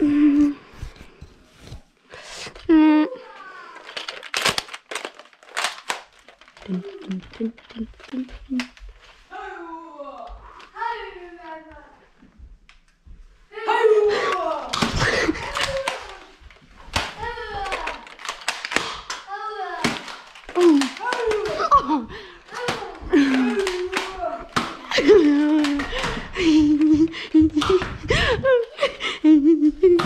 Mm. Mm. Dun, dun, dun, dun, dun,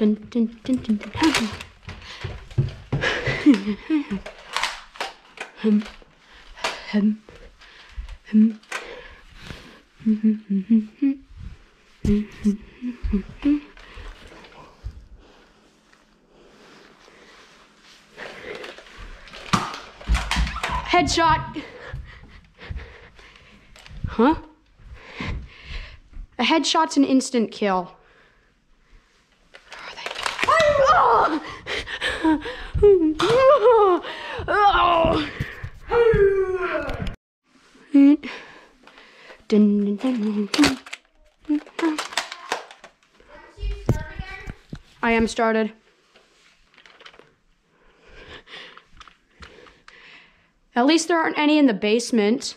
Dun, dun, dun, dun, dun. Hum, hum, hum. Headshot. Huh? A headshot's an instant kill. I am started. At least there aren't any in the basement.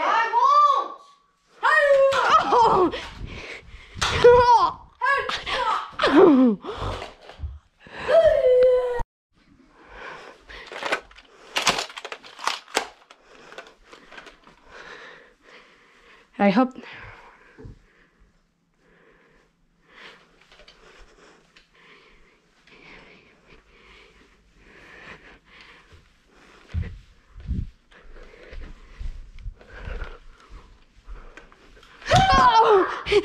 Oh! I hope. Why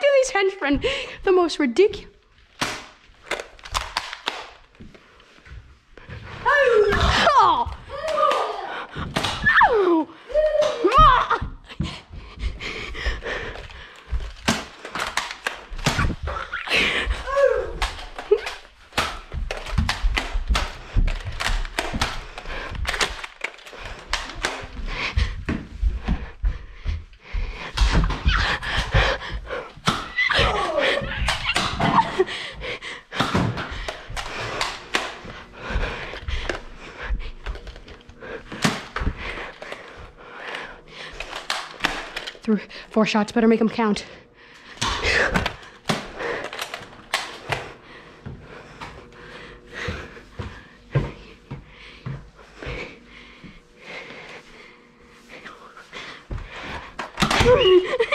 do these henchmen the most ridiculous? Oh! Oh! Ah! Three, four shots. Better make them count.